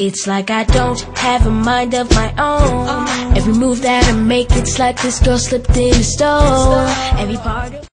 It's like I don't have a mind of my own. Every move that I make, it's like this girl slipped in a stone. Every part of